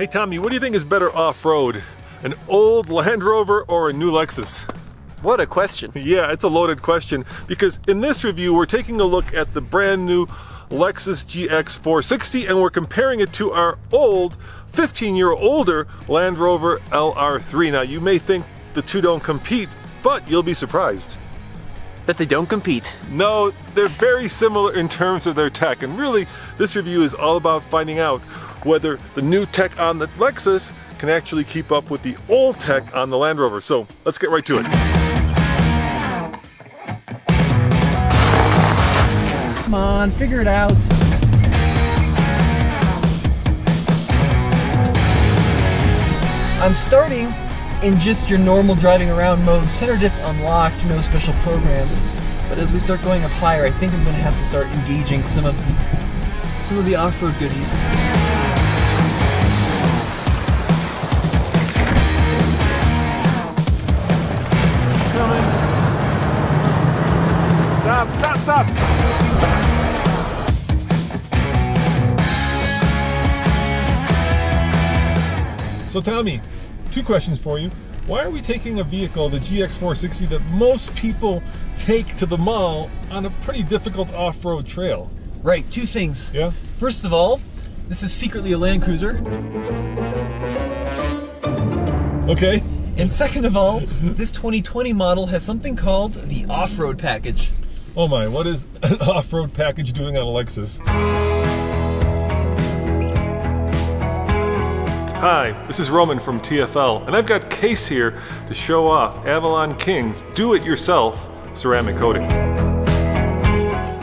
Hey Tommy, what do you think is better off-road? An old Land Rover or a new Lexus? What a question. Yeah, it's a loaded question because in this review we're taking a look at the brand new Lexus GX 460 and we're comparing it to our old 15 year older Land Rover LR3. Now you may think the two don't compete, but you'll be surprised. That they don't compete. No, they're very similar in terms of their tech and really this review is all about finding out whether the new tech on the Lexus can actually keep up with the old tech on the Land Rover. So let's get right to it. Come on, figure it out. I'm starting in just your normal driving around mode, center diff unlocked, no special programs. But as we start going up higher, I think I'm going to have to start engaging some of some of the off-road goodies. So Tommy, two questions for you. Why are we taking a vehicle, the GX460, that most people take to the mall on a pretty difficult off-road trail? Right, two things. Yeah? First of all, this is secretly a Land Cruiser. Okay. And second of all, this 2020 model has something called the off-road package. Oh my, what is an off-road package doing on a Lexus? Hi, this is Roman from TFL, and I've got Case here to show off Avalon King's do-it-yourself ceramic coating.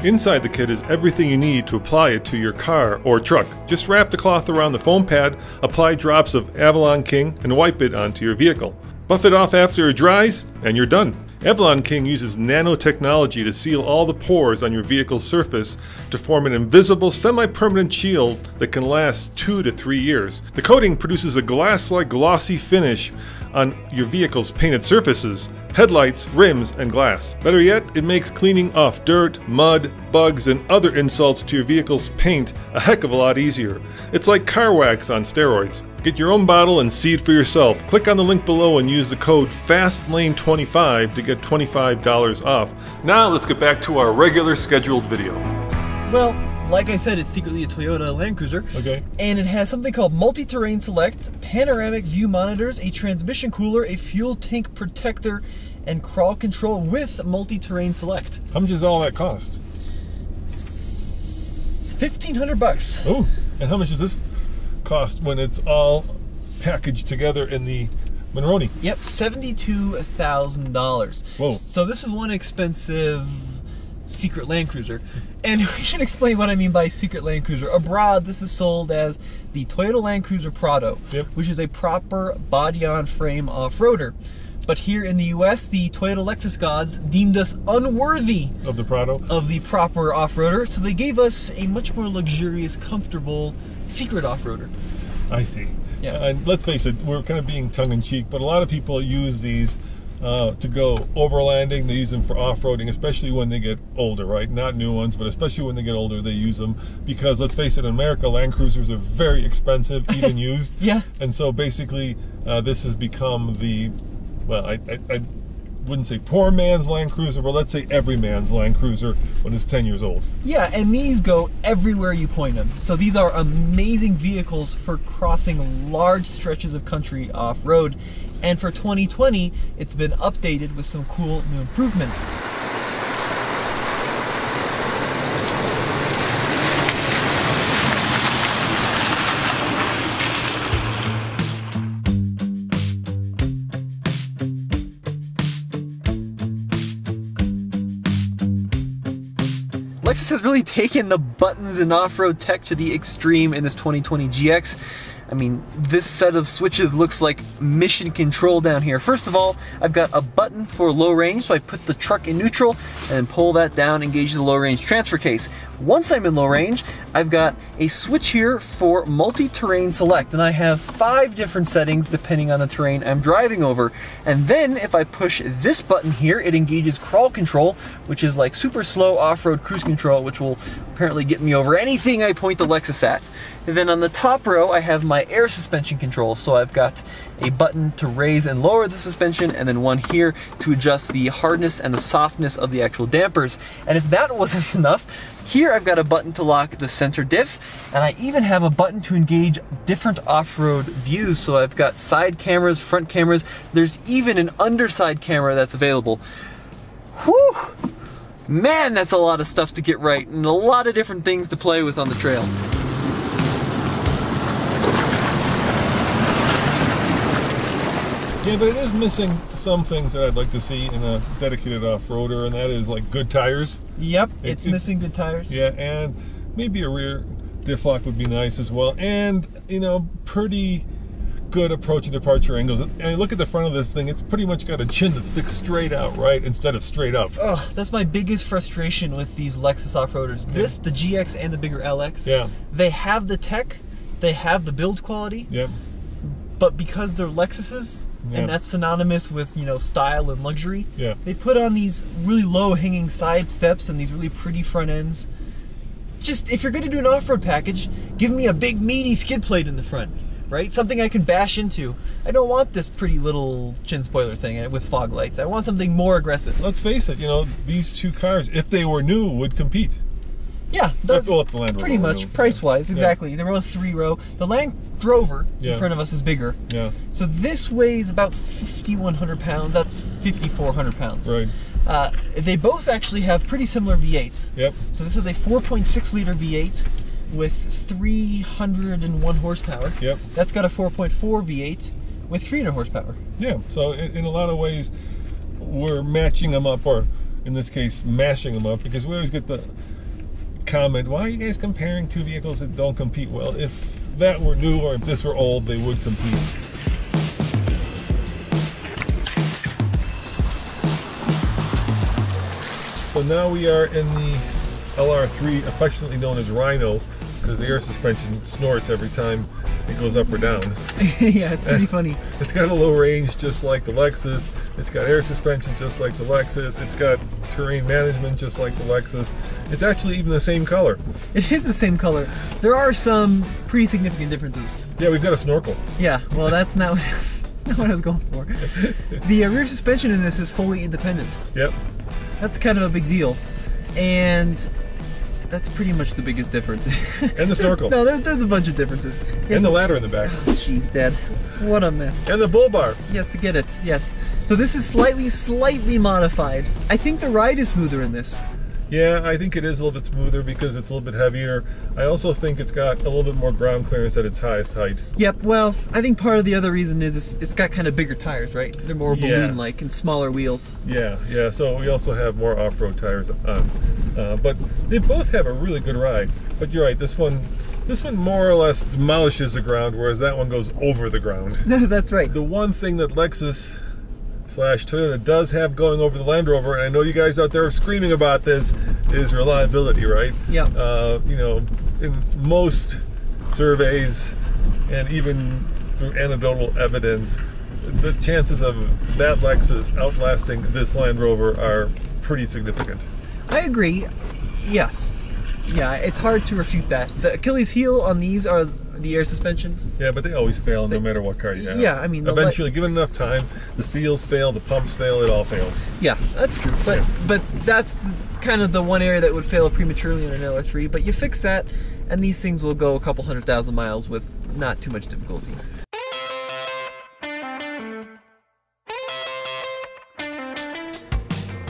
Inside the kit is everything you need to apply it to your car or truck. Just wrap the cloth around the foam pad, apply drops of Avalon King, and wipe it onto your vehicle. Buff it off after it dries, and you're done. Avalon King uses nanotechnology to seal all the pores on your vehicle's surface to form an invisible, semi-permanent shield that can last two to three years. The coating produces a glass-like glossy finish on your vehicle's painted surfaces, headlights, rims, and glass. Better yet, it makes cleaning off dirt, mud, bugs, and other insults to your vehicle's paint a heck of a lot easier. It's like car wax on steroids. Get your own bottle and see it for yourself. Click on the link below and use the code FASTLANE25 to get $25 off. Now let's get back to our regular scheduled video. Well, like I said, it's secretly a Toyota Land Cruiser. Okay. And it has something called multi-terrain select, panoramic view monitors, a transmission cooler, a fuel tank protector, and crawl control with multi-terrain select. How much does all that cost? It's 1500 bucks. Oh, and how much does this cost when it's all packaged together in the Monroney? Yep, $72,000. Whoa. So this is one expensive secret Land Cruiser. And we should explain what I mean by secret Land Cruiser. Abroad, this is sold as the Toyota Land Cruiser Prado, Yep. which is a proper body-on-frame off-roader. But here in the US, the Toyota Lexus gods deemed us unworthy Of the Prado? of the proper off-roader, so they gave us a much more luxurious, comfortable secret off-roader. I see. Yeah. And let's face it, we're kind of being tongue in cheek, but a lot of people use these uh, to go overlanding. They use them for off-roading, especially when they get older, right? Not new ones, but especially when they get older, they use them because let's face it, in America, Land Cruisers are very expensive, even used. Yeah. And so basically, uh, this has become the, well, I, I, I wouldn't say poor man's Land Cruiser, but let's say every man's Land Cruiser when it's 10 years old. Yeah, and these go everywhere you point them. So these are amazing vehicles for crossing large stretches of country off-road. And for 2020, it's been updated with some cool new improvements. Lexus has really taken the buttons and off-road tech to the extreme in this 2020 GX. I mean, this set of switches looks like mission control down here. First of all, I've got a button for low range, so I put the truck in neutral and pull that down, engage the low range transfer case. Once I'm in low range, I've got a switch here for multi-terrain select, and I have five different settings depending on the terrain I'm driving over. And then if I push this button here, it engages crawl control, which is like super slow off-road cruise control, which will apparently get me over anything I point the Lexus at. And then on the top row, I have my air suspension control. So I've got a button to raise and lower the suspension and then one here to adjust the hardness and the softness of the actual dampers. And if that wasn't enough, here I've got a button to lock the center diff, and I even have a button to engage different off-road views. So I've got side cameras, front cameras, there's even an underside camera that's available. Whew! Man, that's a lot of stuff to get right, and a lot of different things to play with on the trail. Yeah, but it is missing some things that I'd like to see in a dedicated off-roader, and that is like good tires. Yep, It- it's it- missing good tires. Yeah, and maybe a rear diff lock would be nice as well, and you know, pretty good approach and departure angles. And I look at the front of this thing; it's pretty much got a chin that sticks straight out, right, instead of straight up. Oh, that's my biggest frustration with these Lexus off-roaders. This, the GX and the bigger LX, Yeah. they have the tech, they have the build quality, Yep. but because they're Lexuses, Yeah. and that's synonymous with, you know, style and luxury, Yeah. they put on these really low hanging side steps and these really pretty front ends. Just, if you're gonna do an off-road package, give me a big meaty skid plate in the front, right? Something I can bash into. I don't want this pretty little chin spoiler thing uh, with fog lights. I want something more aggressive. Let's face it, you know, these two cars, if they were new, would compete. Yeah, up the Land Rover pretty much price wise, exactly. They're both three row. The Land Rover Yeah. in front of us is bigger. Yeah, So this weighs about 5,100 pounds. That's 5,400 pounds. right. Uh, they both actually have pretty similar V8s. Yep. So this is a 4.6 liter V8 with 301 horsepower. Yep. That's got a 4.4 V8 with 300 horsepower. Yeah. So in, in a lot of ways, we're matching them up, or in this case, mashing them up, because we always get the comment, "Why are you guys comparing two vehicles that don't compete well?" If that were new or if this were old, they would compete. So now we are in the LR3, affectionately known as Rhino, because the air suspension snorts every time it goes up or down. yeah, it's pretty funny. It's got a low range just like the Lexus. It's got air suspension just like the Lexus. It's got terrain management just like the Lexus. It's actually even the same color. It is the same color. There are some pretty significant differences. Yeah, we've got a snorkel. Yeah, well, that's not what I was, not what I was going for. The uh, rear suspension in this is fully independent. Yep. That's kind of a big deal. And that's pretty much the biggest difference. And the snorkel. no, there's, there's a bunch of differences. Yes, And the ladder in the back. Oh, Jeez, Dad. What a mess. And the bull bar. Yes, to get it. Yes. So this is slightly, slightly modified. I think the ride is smoother in this. Yeah, I think it is a little bit smoother because it's a little bit heavier. I also think it's got a little bit more ground clearance at its highest height. Yep. Well, I think part of the other reason is it's, it's got kind of bigger tires, right? They're more Yeah. balloon-like and smaller wheels. Yeah, yeah. So we also have more off-road tires on, uh, but they both have a really good ride. But you're right. This one, this one more or less demolishes the ground, whereas that one goes over the ground. No, that's right. The one thing that Lexus slash Toyota does have going over the Land Rover, and I know you guys out there are screaming about this, is reliability, right? Yeah. Uh, you know, in most surveys and even through anecdotal evidence, the chances of that Lexus outlasting this Land Rover are pretty significant. I agree. Yes. Yeah, it's hard to refute that. The Achilles heel on these are the air suspensions. Yeah, but they always fail no matter what car you have. Yeah, I mean, eventually, given enough time, the seals fail, the pumps fail, it all fails. Yeah, that's true. But Yeah. but that's kind of the one area that would fail prematurely in an LR3. But you fix that, and these things will go a couple hundred thousand miles with not too much difficulty.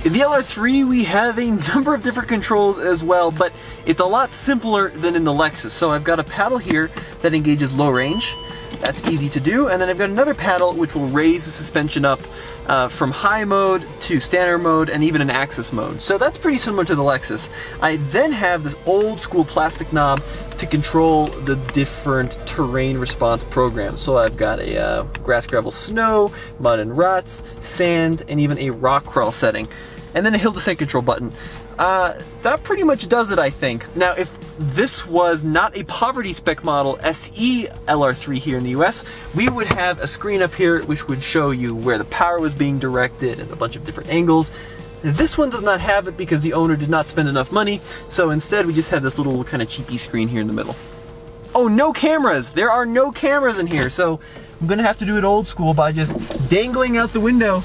In the LR3, we have a number of different controls as well, but it's a lot simpler than in the Lexus. So I've got a paddle here that engages low range. That's easy to do. And then I've got another paddle which will raise the suspension up uh, from high mode to standard mode and even an access mode. So that's pretty similar to the Lexus. I then have this old school plastic knob to control the different terrain response programs. So I've got a uh, grass, gravel, snow, mud and ruts, sand, and even a rock crawl setting. And then a hill descent control button. Uh, that pretty much does it, I think. Now, if this was not a poverty spec model SE LR3 here in the US, we would have a screen up here which would show you where the power was being directed and a bunch of different angles. This one does not have it because the owner did not spend enough money, so instead we just have this little kind of cheapy screen here in the middle. Oh, no cameras. There are no cameras in here, so I'm gonna have to do it old school by just dangling out the window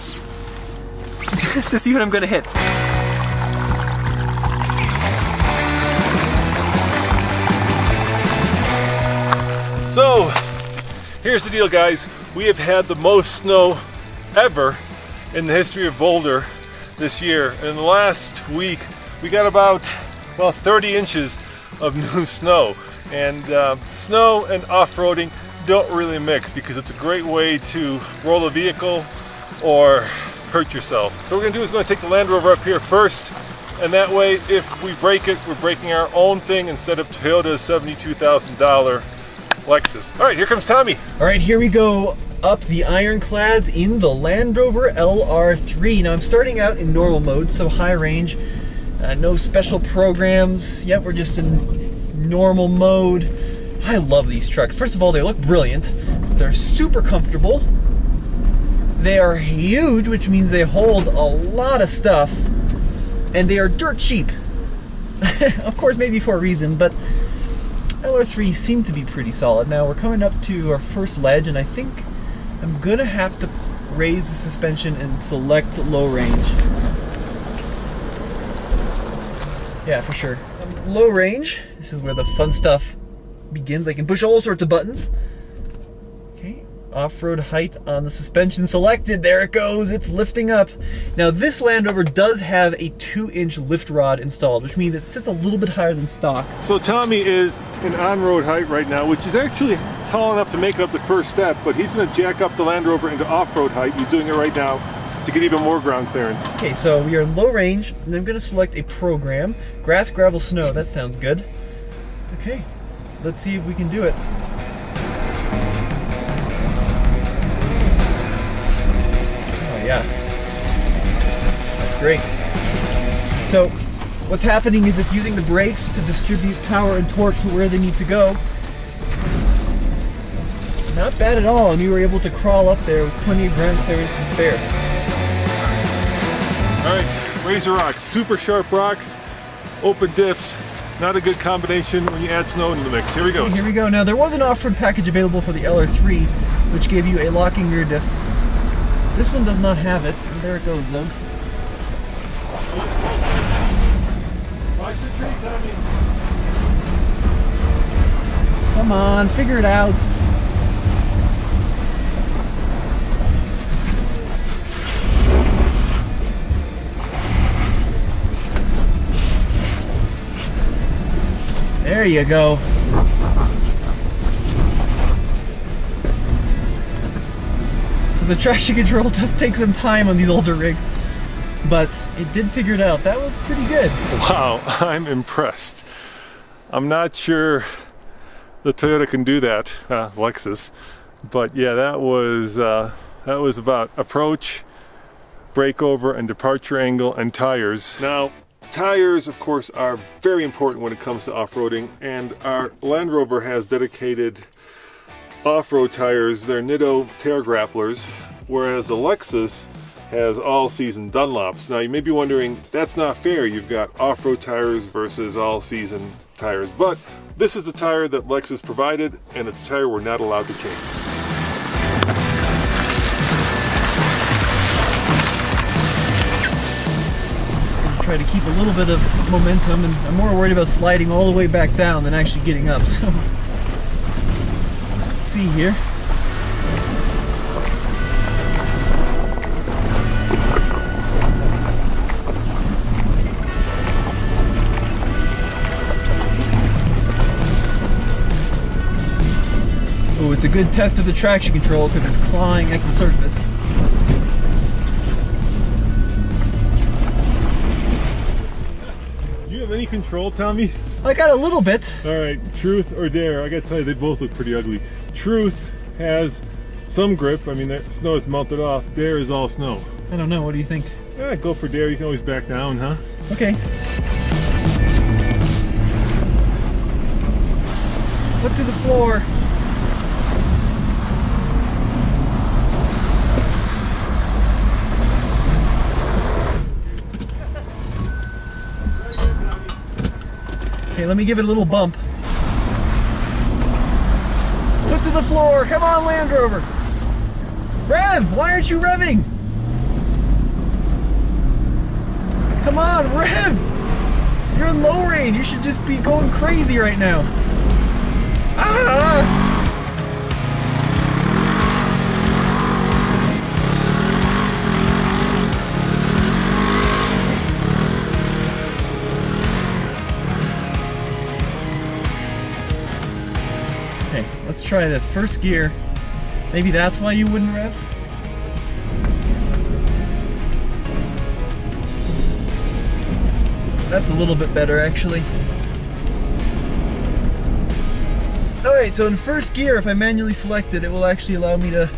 to see what I'm gonna hit. So, here's the deal, guys. We have had the most snow ever in the history of Boulder this year. In the last week, we got about, well, 30 inches of new snow. And uh, snow and off-roading don't really mix because it's a great way to roll a vehicle or hurt yourself. So what we're gonna do is gonna take the Land Rover up here first and that way if we break it, we're breaking our own thing instead of Toyota's $72,000 Lexus. All right, here comes Tommy. All right, here we go up the ironclads in the Land Rover LR3. Now I'm starting out in normal mode, so high range, uh, no special programs. Yep, we're just in normal mode. I love these trucks. First of all, they look brilliant. They're super comfortable. They are huge, which means they hold a lot of stuff. And they are dirt cheap. of course, maybe for a reason, but LR3 seem to be pretty solid. Now we're coming up to our first ledge, and I think I'm gonna have to raise the suspension and select low range. Yeah, for sure. Um, low range, this is where the fun stuff begins. I can push all sorts of buttons. Off-road height on the suspension selected. There it goes, it's lifting up. Now this Land Rover does have a two inch lift rod installed, which means it sits a little bit higher than stock. So Tommy is in on-road height right now, which is actually tall enough to make it up the first step, but he's gonna jack up the Land Rover into off-road height. He's doing it right now to get even more ground clearance. Okay, so we are in low range, and I'm gonna select a program. Grass, gravel, snow, that sounds good. Okay, let's see if we can do it. Yeah, that's great. So what's happening is it's using the brakes to distribute power and torque to where they need to go. Not bad at all, and we were able to crawl up there with plenty of ground clearance to spare. All right, Razor rocks, super sharp rocks, open diffs. Not a good combination when you add snow into the mix. Here we go. Here we go. Now, there was an off-road package available for the LR3, which gave you a locking rear diff. This one does not have it. There it goes, though. Come on, figure it out. There you go. The traction control does take some time on these older rigs, but it did figure it out. That was pretty good. Wow, I'm impressed. I'm not sure the Toyota can do that, uh, Lexus, but yeah, that was uh, that was about approach, breakover, and departure angle and tires. Now, tires, of course, are very important when it comes to off-roading, and our Land Rover has dedicated off-road tires. They're Nitto Terra Grapplers, whereas the Lexus has all-season Dunlops. Now you may be wondering, that's not fair. You've got off-road tires versus all-season tires, but this is the tire that Lexus provided, and it's a tire we're not allowed to change. try to keep a little bit of momentum and I'm more worried about sliding all the way back down than actually getting up so see here Oh, it's a good test of the traction control because it's clawing at the surface. Do you have any control, Tommy? I got a little bit. All right, truth or dare? I gotta tell you, they both look pretty ugly. Truth has some grip. I mean, the snow is melted off. Dare is all snow. I don't know. What do you think? Yeah, go for dare. You can always back down, huh? Okay. Foot to the floor. Okay, let me give it a little bump. Foot to the floor. Come on, Land Rover. Rev, why aren't you revving? Come on, Rev. You're in low range. You should just be going crazy right now. Ah! Okay, let's try this. First gear. Maybe that's why you wouldn't rev? That's a little bit better actually. Alright, so in first gear, if I manually select it, it will actually allow me to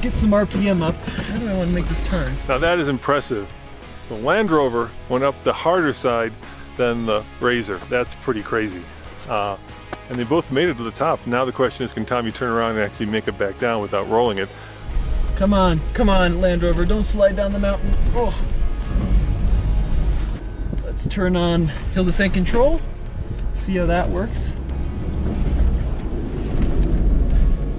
get some RPM up. How do I want to make this turn? Now that is impressive. The Land Rover went up the harder side than the Razor. That's pretty crazy. Uh, and they both made it to the top. Now the question is, can Tommy turn around and actually make it back down without rolling it? Come on, come on, Land Rover, don't slide down the mountain. Oh. Let's turn on hill descent control, see how that works.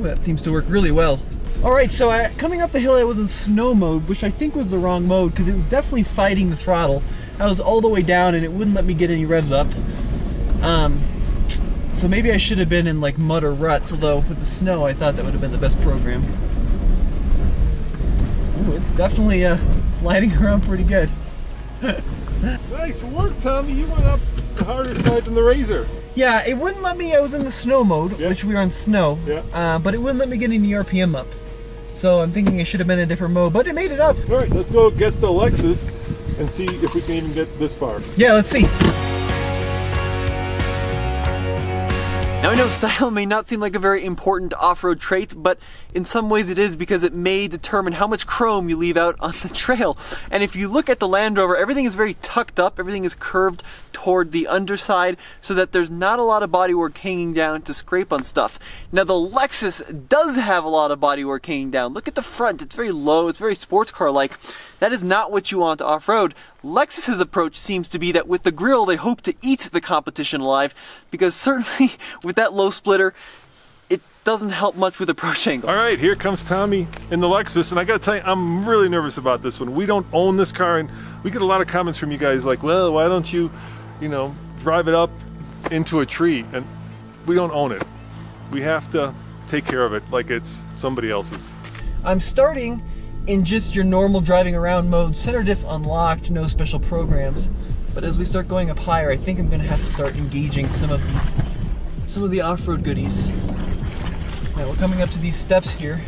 That seems to work really well. All right, so I, coming up the hill, I was in snow mode, which I think was the wrong mode because it was definitely fighting the throttle. I was all the way down and it wouldn't let me get any revs up. Um, so maybe I should have been in like mud or ruts, although with the snow, I thought that would have been the best program. Ooh, it's definitely uh, sliding around pretty good. Nice work, Tommy. You went up the harder side than the Razor. Yeah, it wouldn't let me, I was in the snow mode, Yeah. which we were on snow, Yeah. uh, but it wouldn't let me get any RPM up. So I'm thinking I should have been in a different mode, but it made it up. All right, let's go get the Lexus and see if we can even get this far. Yeah, let's see. Now I know style may not seem like a very important off-road trait, but in some ways it is because it may determine how much chrome you leave out on the trail. And if you look at the Land Rover, everything is very tucked up, everything is curved toward the underside so that there's not a lot of bodywork hanging down to scrape on stuff. Now the Lexus does have a lot of bodywork hanging down. Look at the front, it's very low, it's very sports car-like. That is not what you want off-road. Lexus's approach seems to be that with the grill they hope to eat the competition alive because certainly with that low splitter it doesn't help much with approach angle. All right, here comes Tommy in the Lexus, and I gotta tell you, I'm really nervous about this one. We don't own this car, and we get a lot of comments from you guys like, well, why don't you, you know, drive it up into a tree? And we don't own it. We have to take care of it like it's somebody else's. I'm starting in just your normal driving around mode, center diff unlocked, no special programs. But as we start going up higher, I think I'm gonna have to start engaging some of the some of the off-road goodies. Now we're coming up to these steps here.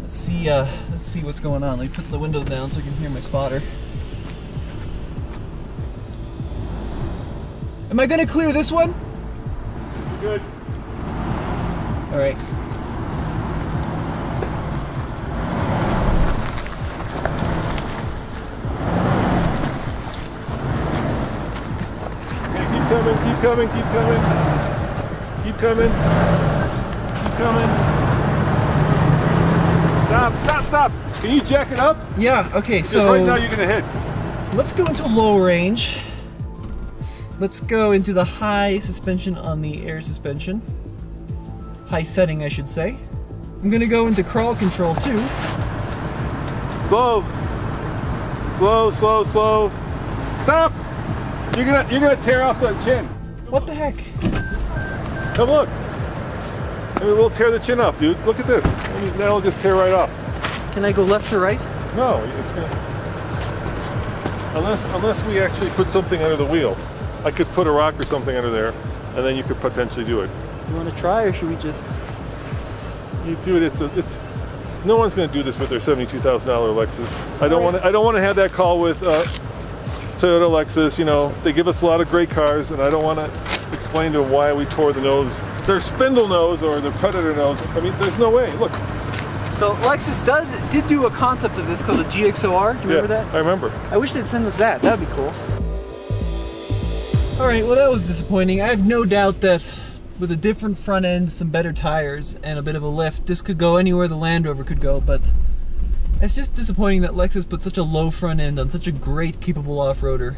Let's see uh, let's see what's going on. Let me put the windows down so I can hear my spotter. Am I gonna clear this one? Good. All right. Okay, keep coming, keep coming, keep coming. Keep coming. Keep coming. Stop, stop, stop. Can you jack it up? Yeah. Okay. Because So right now you're gonna hit. Let's go into low range. Let's go into the high suspension on the air suspension. High setting, I should say. I'm gonna go into crawl control too. Slow. Slow, slow, slow. Stop! You're gonna you're gonna tear off the chin. What the heck? Come look. I mean, we'll tear the chin off, dude. Look at this. I mean, that'll just tear right off. Can I go left or right? No, it's gonna. Unless unless we actually put something under the wheel. I could put a rock or something under there, and then you could potentially do it. You want to try, or should we just? You do it. It's a, it's. No one's going to do this with their seventy-two thousand dollar Lexus. I don't want to. I don't want to have that call with uh, Toyota Lexus. You know, they give us a lot of great cars, and I don't want to explain to them why we tore the nose, their spindle nose or their predator nose. I mean, there's no way. Look. So Lexus does did do a concept of this called the GXOR. Do you remember that? I remember. I wish they'd send us that. That'd be cool. All right, well that was disappointing. I have no doubt that with a different front end, some better tires, and a bit of a lift, this could go anywhere the Land Rover could go. But it's just disappointing that Lexus put such a low front end on such a great, capable off-roader.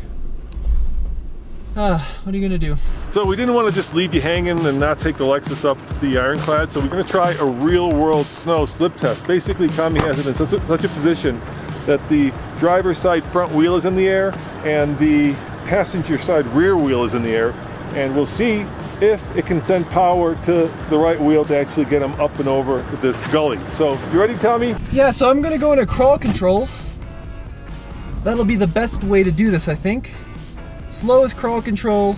Uh, what are you gonna do? So we didn't want to just leave you hanging and not take the Lexus up the ironclad, so we're to try a real world snow slip test. Basically, Tommy has it in such a, such a position that the driver's side front wheel is in the air and the passenger side rear wheel is in the air, and we'll see if it can send power to the right wheel to actually get him up and over this gully. So, you ready, Tommy? Yeah, so I'm gonna go into crawl control. That'll be the best way to do this, I think. Slow as crawl control,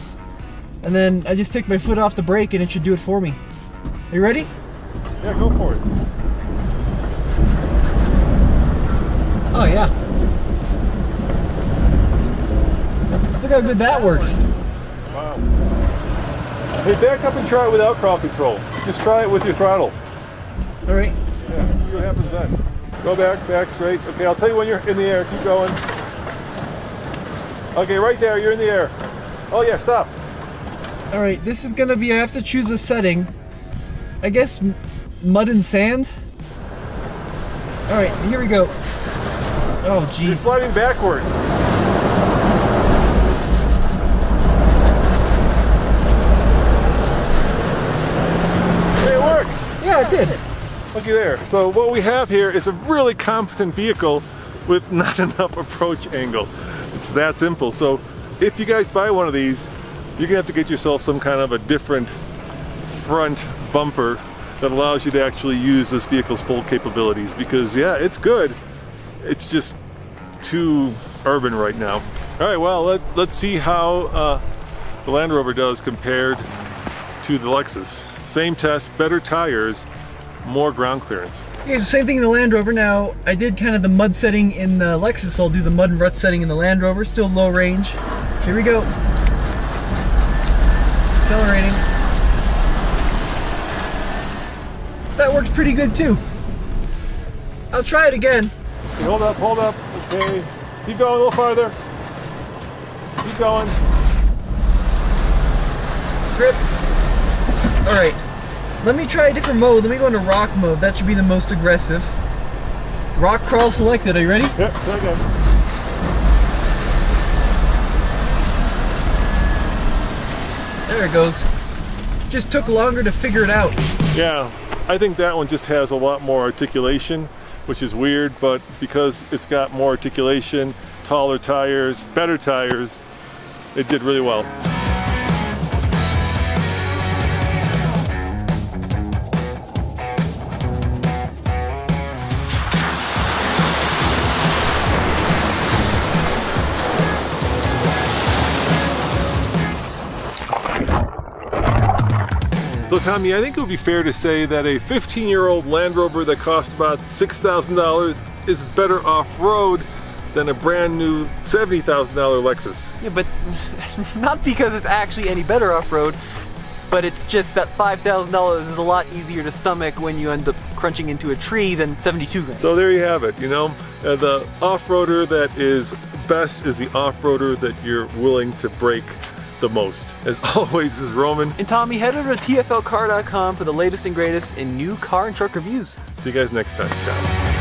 and then I just take my foot off the brake and it should do it for me. Are you ready? Yeah, go for it. Oh yeah. Look how good that works. Hey, back up and try it without crawl control. Just try it with your throttle. All right. Yeah, see what happens then. Go back, back, straight. Okay, I'll tell you when you're in the air. Keep going. Okay, right there, you're in the air. Oh yeah, stop. All right, this is gonna be, I have to choose a setting. I guess mud and sand. All right, here we go. Oh, You're geez. sliding backward. Hey, it works. Yeah, it did. Looky there. So what we have here is a really competent vehicle with not enough approach angle. It's that simple. So if you guys buy one of these, you're gonna have to get yourself some kind of a different front bumper that allows you to actually use this vehicle's full capabilities because yeah, it's good. It's just too urban right now. All right, well, let, let's see how uh, the Land Rover does compared to the Lexus. Same test, better tires, more ground clearance. Okay, so same thing in the Land Rover. Now, I did kind of the mud setting in the Lexus, so I'll do the mud and rut setting in the Land Rover. Still low range. Here we go. Accelerating. That works pretty good too. I'll try it again. Okay, hold up, hold up. Okay, keep going a little farther. Keep going. Grip. All right. Let me try a different mode. Let me go into rock mode. That should be the most aggressive. Rock crawl selected. Are you ready? Yep, there try again. There it goes. Just took longer to figure it out. Yeah, I think that one just has a lot more articulation, which is weird, but because it's got more articulation, taller tires, better tires, it did really well. So, Tommy, I think it would be fair to say that a 15 year old Land Rover that cost about $6,000 is better off road than a brand new $70,000 Lexus. Yeah, but not because it's actually any better off-road, but it's just that $5,000 is a lot easier to stomach when you end up crunching into a tree than 72 grand. So, there you have it. You know, uh, the off roader that is best is the off roader that you're willing to break the most. As always, this is Roman. And Tommy, head over to tflcar.com for the latest and greatest in new car and truck reviews. See you guys next time. Ciao.